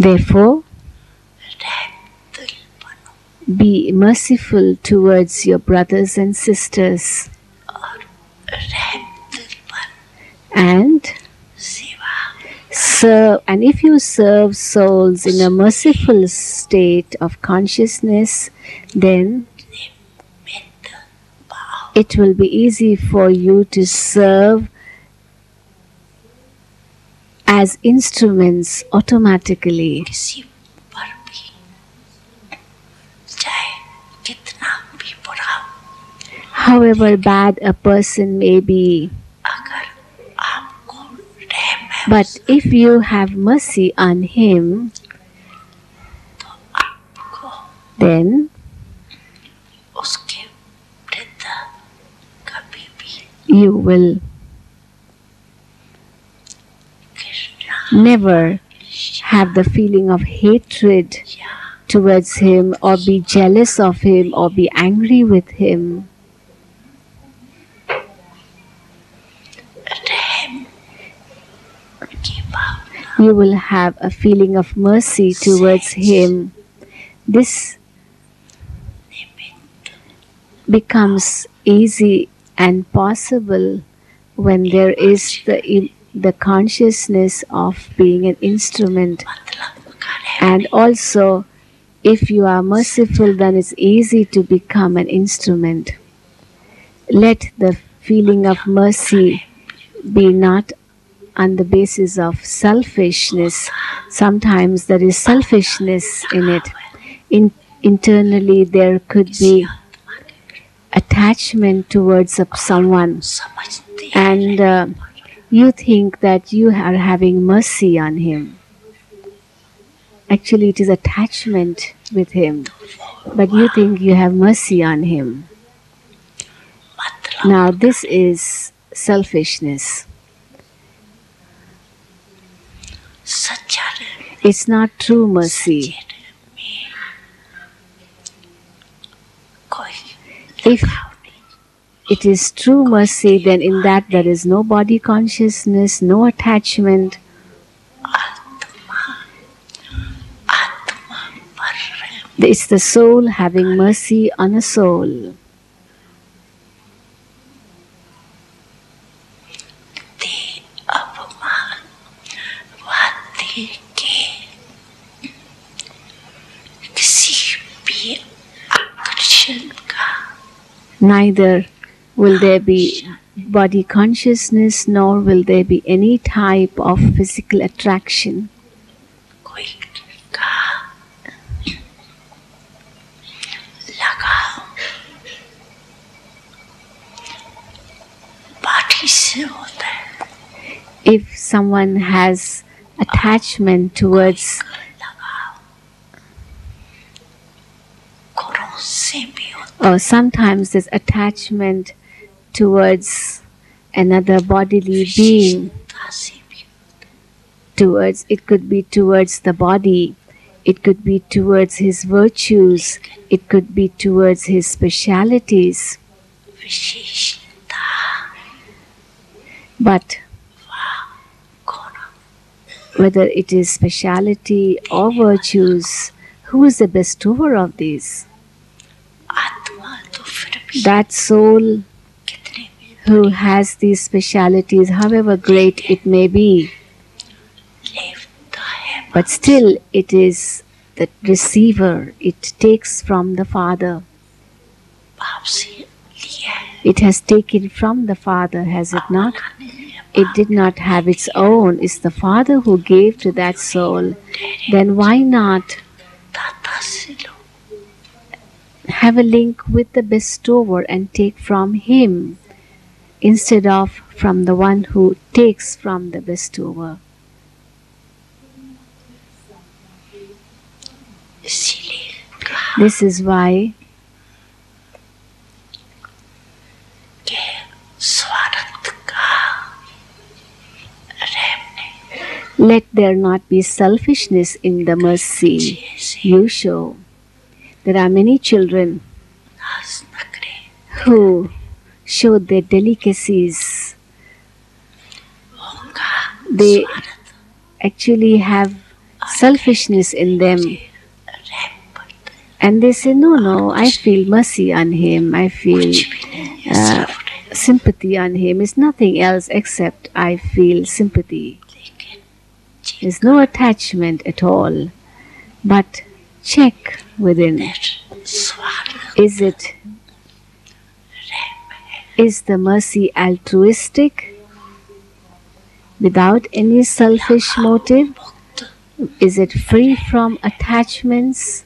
Therefore, be merciful towards your brothers and sisters. And serve and if you serve souls in a merciful state of consciousness then it will be easy for you to serve as instruments automatically. However bad a person may be, but if you have mercy on him, then you will never have the feeling of hatred towards him or be jealous of him or be angry with him. You will have a feeling of mercy towards him. This becomes easy and possible when there is the the consciousness of being an instrument. And also, if you are merciful, then it's easy to become an instrument. Let the feeling of mercy be not on the basis of selfishness. Sometimes there is selfishness in it. In, internally, there could be attachment towards someone. And uh, you think that you are having mercy on him. Actually, it is attachment with him, but you think you have mercy on him. Now, this is selfishness. It's not true mercy. If it is true mercy, then in that there is no body consciousness, no attachment. It's the soul having mercy on a soul. Neither will there be body consciousness, nor will there be any type of physical attraction. If someone has attachment towards or sometimes this attachment towards another bodily being. towards it could be towards the body. It could be towards his virtues. It could be towards his specialities. But whether it is speciality or virtues who is the bestower of these? That soul who has these specialities, however great it may be. But still, it is the receiver, it takes from the Father. It has taken from the Father, has it not? It did not have its own. It's the Father who gave to that soul. Then why not have a link with the bestower and take from him? instead of from the one who takes from the bestower. This is why Let there not be selfishness in the mercy you show. There are many children who showed their delicacies. They actually have selfishness in them. And they say, No, no, I feel mercy on him, I feel uh, sympathy on him. It's nothing else except I feel sympathy. There's no attachment at all. But check within. Is it is the mercy altruistic without any selfish motive? Is it free from attachments?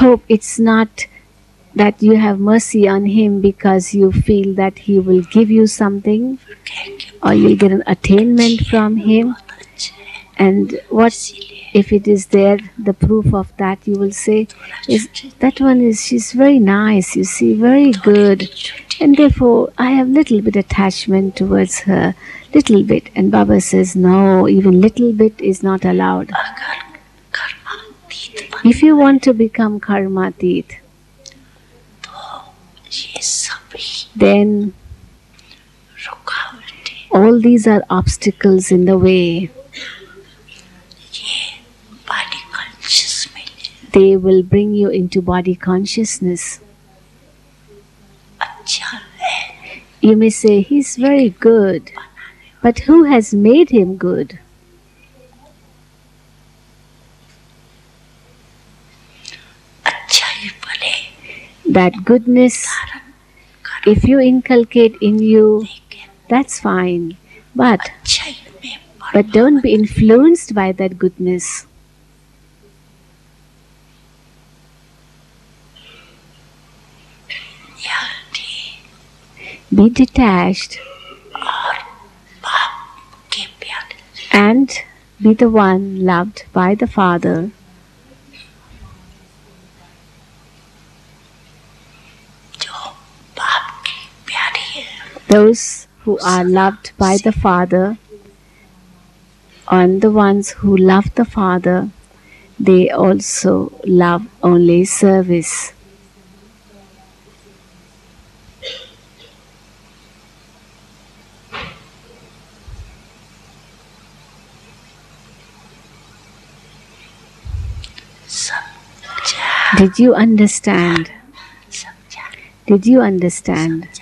Hope it's not that you have mercy on him because you feel that he will give you something or you'll get an attainment from him. And what if it is there, the proof of that you will say is that one is she's very nice, you see, very good. And therefore I have little bit attachment towards her. Little bit. And Baba says, No, even little bit is not allowed. If you want to become karmatit, then all these are obstacles in the way. They will bring you into body consciousness. You may say, He's very good, but who has made him good? That goodness if you inculcate in you, that's fine. But but don't be influenced by that goodness. Be detached and be the one loved by the Father. those who are loved by the Father and the ones who love the Father, they also love only service. Did you understand? Did you understand?